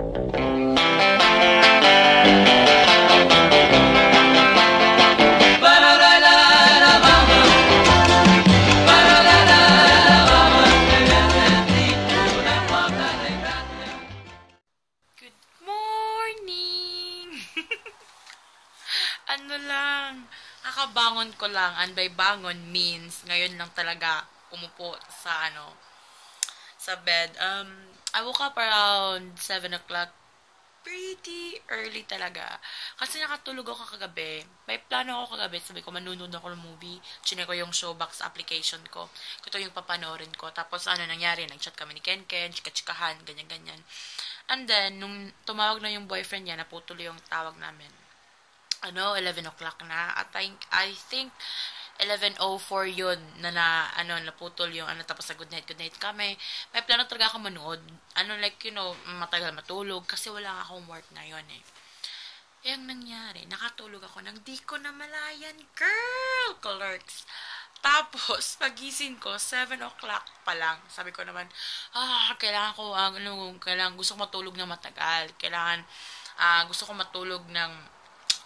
Ano lang, kakabangon ko lang. And by bangon means, ngayon lang talaga umupo sa ano, sa bed. Um, I woke up around 7 o'clock. Pretty early talaga. Kasi nakatulog ako kagabi. May plano ako kagabi. Sabi ko, manunod ako ng movie. Chine ko yung showbox application ko. Ito yung papanorin ko. Tapos ano nangyari? Nag-chat kami ni Ken Ken, chika-chikahan, ganyan-ganyan. And then, nung tumawag na yung boyfriend niya, naputol yung tawag namin. Ano, 11 o'clock na. At I, I think, 11.04 yun na, na ano, naputol yung ano, tapos sa good night, good night kami. May plano talaga ako manood. Ano, like, you know, matagal matulog kasi wala akong work ngayon eh. Yung nangyari, nakatulog ako nang di ko na malayan, girl, clerks. Tapos, pagising ko, 7 o'clock pa lang. Sabi ko naman, ah, kailangan ko, ah, ano, kailangan, gusto ko matulog na matagal. Kailangan, ah, gusto ko matulog ng,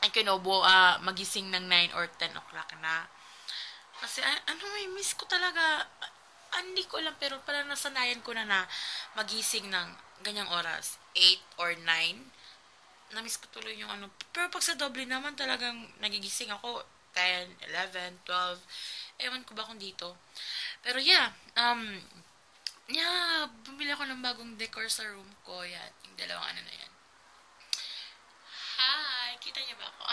ay, kinobo, ah, magising ng 9 or 10 o'clock na. Kasi, ano, may miss ko talaga, hindi ko alam, pero parang nasanayan ko na na magising ng ganyang oras, 8 or 9. Namiss ko tuloy yung ano. Pero pag sa doble naman talagang nagigising ako 10, 11, 12. Ewan ko ba kung dito. Pero yeah, um, yeah, bumili ako ng bagong decor sa room ko. Yan, yung dalawang ano na yan. Hi! Kita niyo ba ako?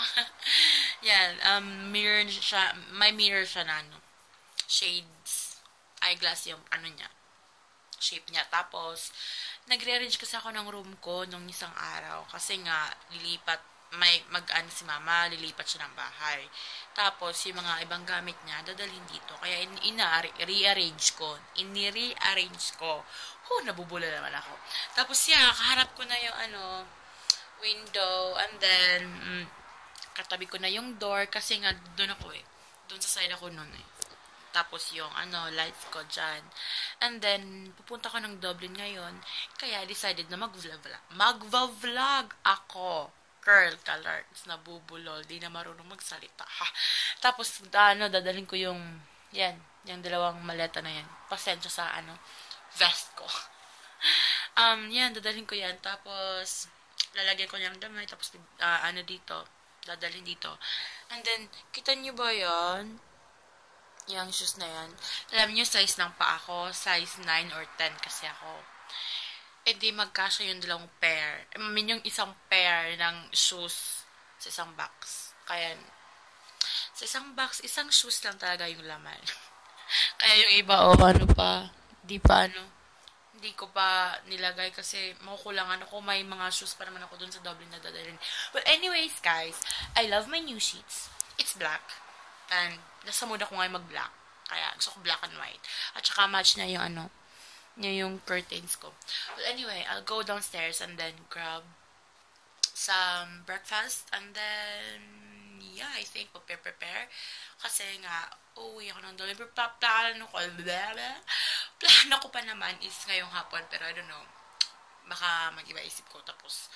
yan, um, mirror siya, may mirror siya na ano, shades, eyeglass yung ano niya, shape niya. Tapos, nagre-arrange kasi ako ng room ko nung isang araw. Kasi nga, lilipat, may mag-ano si mama, lilipat siya ng bahay. Tapos, yung mga ibang gamit niya, dadalhin dito. Kaya, in, ina-rearrange ko. Ini-rearrange ko. Huh, nabubula naman ako. Tapos, yeah, kaharap ko na yung ano, window, and then, mm, katabi ko na yung door, kasi nga, doon ako eh. Doon sa side ako noon eh. Tapos yung ano, lights ko dyan. And then, pupunta ko ng Dublin ngayon. Kaya decided na mag-vlog. Mag-vlog ako. Girl, colors, nabubulol. Di na marunong magsalita. Ha. Tapos, ano, dadalhin ko yung, yan, yung dalawang maleta na yan. Pasensya sa, ano, vest ko. um, yan, dadalhin ko yan. Tapos, lalagyan ko niyang damay. Tapos, uh, ano dito, dadalhin dito. And then, kita niyo ba yan? yung shoes na yan. Alam niyo, size ng pa ako. Size 9 or 10 kasi ako. E magkasya yung dalawang pair. I mean, yung isang pair ng shoes sa isang box. Kaya, sa isang box, isang shoes lang talaga yung laman. Kaya yung iba, oh, ano pa, di pa, ano, hindi ko pa nilagay kasi makukulangan ako. May mga shoes pa naman ako dun sa Dublin na dadalhin. But anyways, guys, I love my new sheets. It's black. And, nasa mood ako ngayon mag-black. Kaya, gusto ko black and white. At saka, match na yung ano, yung, yung curtains ko. But anyway, I'll go downstairs and then grab some breakfast. And then, yeah, I think we'll prepare. Kasi nga, uwi ako ng deliver. Plano ko, plano ko pa naman is ngayong hapon. Pero I don't know, baka mag-iba isip ko. Tapos,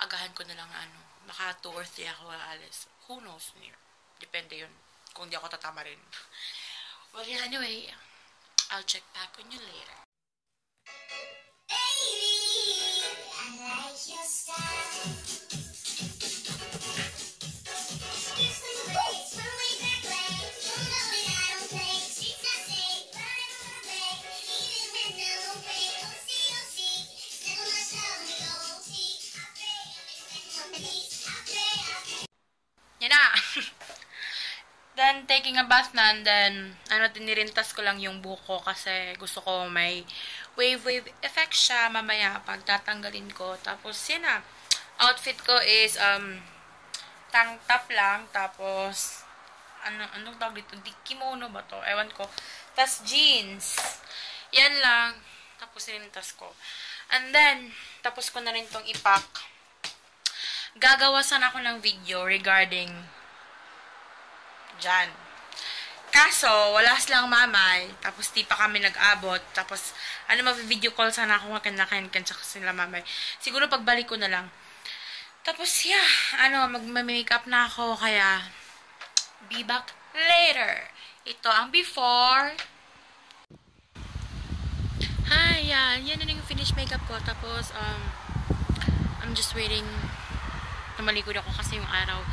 agahan ko na lang ano, baka 2 or 3 ako aalis. Who knows, near. Depende yun kung di ako tatama rin. Well, yeah, anyway, I'll check back on you later. Baby, I like your style. Taking a bath na, and then, ano, tinirintas ko lang yung buko kasi gusto ko may wave-wave effect siya mamaya pag tatanggalin ko. Tapos, yan na. Outfit ko is, um, tank top lang, tapos, ano, anong tawag dito? Di kimono ba to? Ewan ko. Tapos, jeans. Yan lang. Tapos, tinirintas ko. And then, tapos ko na rin tong ipack gagawa sana ako ng video regarding dyan. Kaso, wala silang mamay. Tapos, di pa kami nag-abot. Tapos, ano, mag-video call sana ako makin-nakin tsaka sila mamay. Siguro pagbalik ko na lang. Tapos, yeah, ano, mag-makeup na ako. Kaya, be back later. Ito ang before. Hi, yan. Yan na yung finished makeup ko. Tapos, um, I'm just waiting na malikod ako kasi yung araw.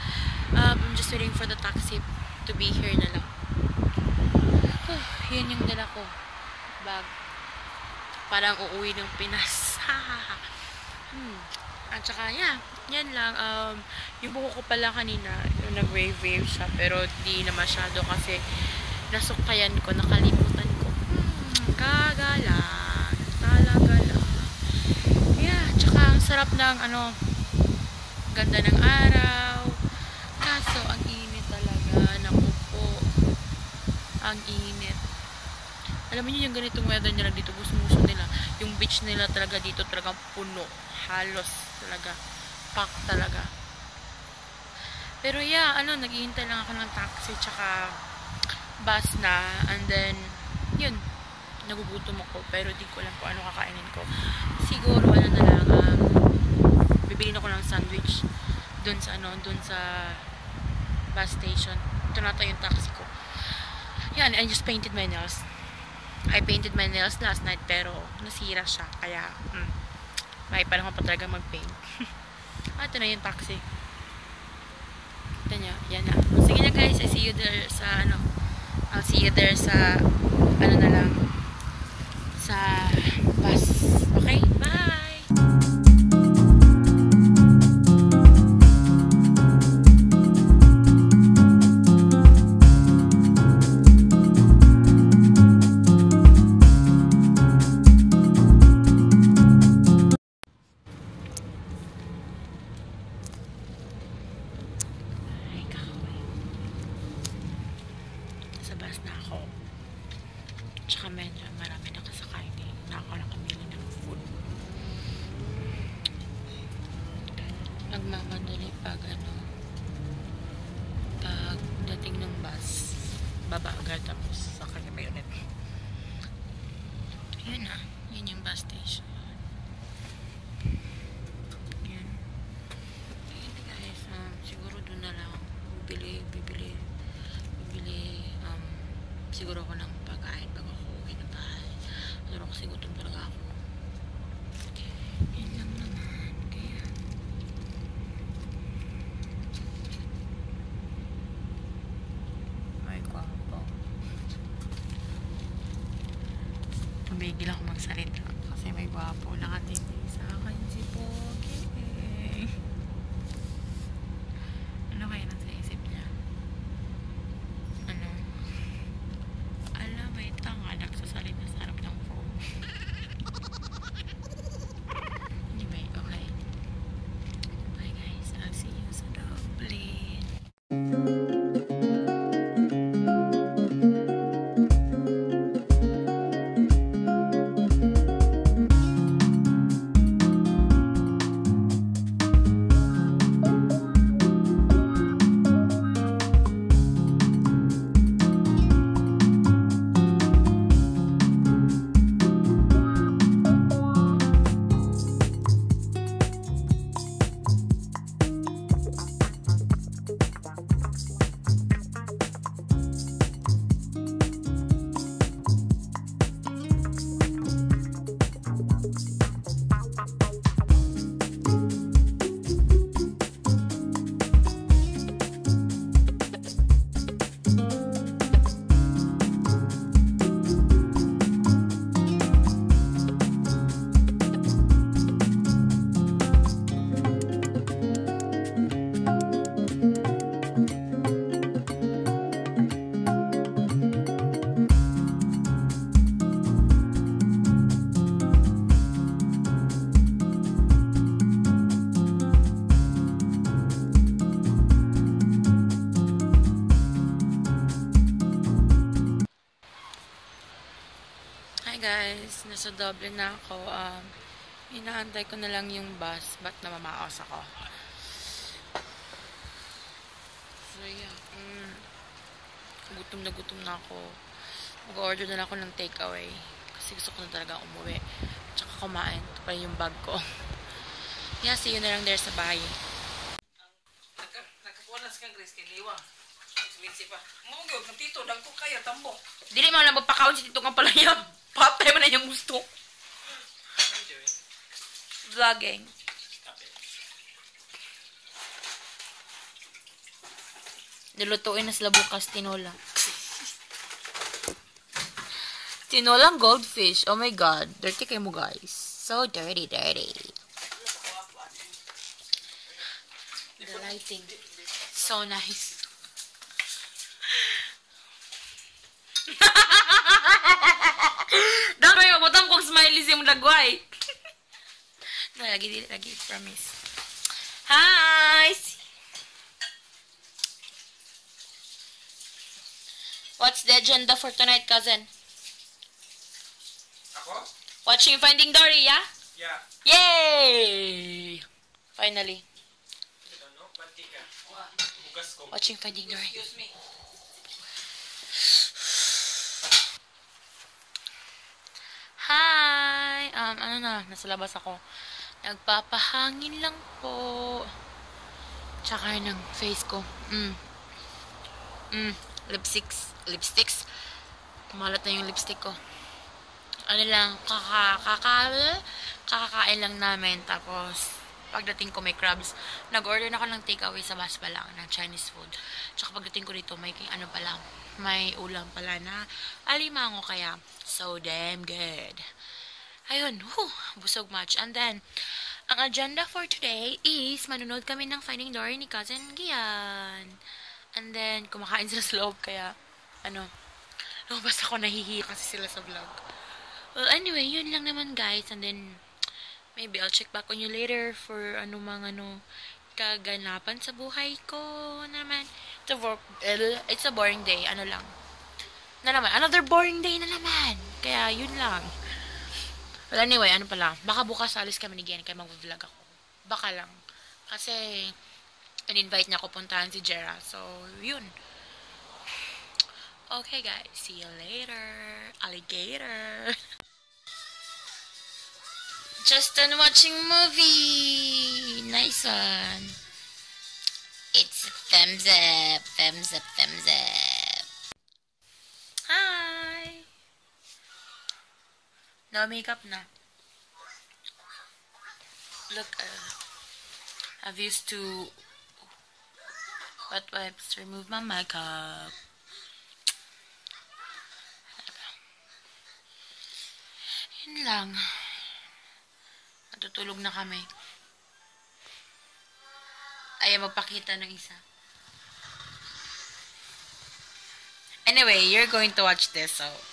Um, I'm just waiting for the taxi to be here na lang. Oh, yun yung dala ko. Bag. Parang uuwi ng Pinas. hmm. At saka, yeah. Yan lang. Um, yung buko ko pala kanina, yung nag-wave-wave siya. Pero di na masyado kasi nasukayan ko, nakalimutan ko. Hmm, kagala. Talaga lang. Yeah, tsaka ang sarap ng ano, ganda ng araw. Kaso, ang init talaga. Po. Ang init. Alam niyo yung ganitong weather nila dito, gusmuso nila. Yung beach nila talaga dito talagang puno. Halos talaga. Pack talaga. Pero yeah, ano, naghihintay lang ako ng taxi tsaka bus na. And then, yun, nagugutom ako. Pero di ko alam kung ano kakainin ko. Siguro, ano na lang, um, bibili ako ng sandwich dun sa ano, dun sa bus station. Ito na yung taxi ko. I just painted my nails. I painted my nails last night pero nasira siya. Kaya, hmm, may panahon pa talaga mag-paint. ah, ito na yung taxi. Kita niya, yan na. Sige na guys, I see you there sa ano, I'll see you there sa, ano na lang, sa Nagmamadali pag ano, pag dating ng bus, baba agad tapos nasa Dublin na ako. Um, inaantay ko na lang yung bus. Ba't namamaos ako? So yeah, mm, Gutom na gutom na ako. Mag-order na lang ako ng takeaway. Kasi gusto ko na talaga umuwi. Tsaka kumain. Ito pa yung bag ko. yeah, see you na lang there sa bahay. Nagkakuanas kang Grace kay Liwa. Gyud ng tito dagko kayo tambok. Dili mo lang magpakaon si Tito nga pala. Patay mo na yung gusto. Vlogging. Nilutuin na sila bukas tinola. Tinolang goldfish. Oh my god. Dirty kayo mo guys. So dirty, dirty. The lighting. So nice. Smiley yung dagway. no, lagi, di- lagi, promise. Hi! What's the agenda for tonight, cousin? Ako? Watching Finding Dory, yeah? Yeah. Yay! Finally. Ano? Watching Finding Dory. Excuse me. Um, ano na, nasa labas ako. Nagpapahangin lang po. Tsaka ng face ko. Mm. Mm. Lipsticks. Lipsticks. Kumalat na yung lipstick ko. Ano lang, kaka, kaka, kakakain lang namin. Tapos, pagdating ko may crabs. Nag-order na ako ng takeaway sa bus pa lang, ng Chinese food. Tsaka pagdating ko dito, may ano pala, may ulam pala na alimango kaya. So damn good. Ayun, whew, busog much. And then, ang agenda for today is manunod kami ng Finding Dory ni Cousin Gian. And then, kumakain sila sa loob, kaya, ano, lumabas ako nahihiya kasi sila sa vlog. Well, anyway, yun lang naman guys. And then, maybe I'll check back on you later for ano mga ano, kaganapan sa buhay ko naman. It's a, work, it's a boring day. Ano lang. Na naman. Another boring day na naman. Kaya, yun lang. Well, anyway, ano pala. Baka bukas alis kami ni Gian kaya mag-vlog ako. Baka lang. Kasi, in-invite niya ako puntahan si Jera. So, yun. Okay, guys. See you later. Alligator. Just done watching movie. Nice one. It's thumbs up, thumbs up, thumbs up. Hi. No makeup na. Look, uh, I've used to wet wipes remove my makeup. Yun lang. Natutulog na kami. Ayaw magpakita ng isa. Anyway, you're going to watch this, so...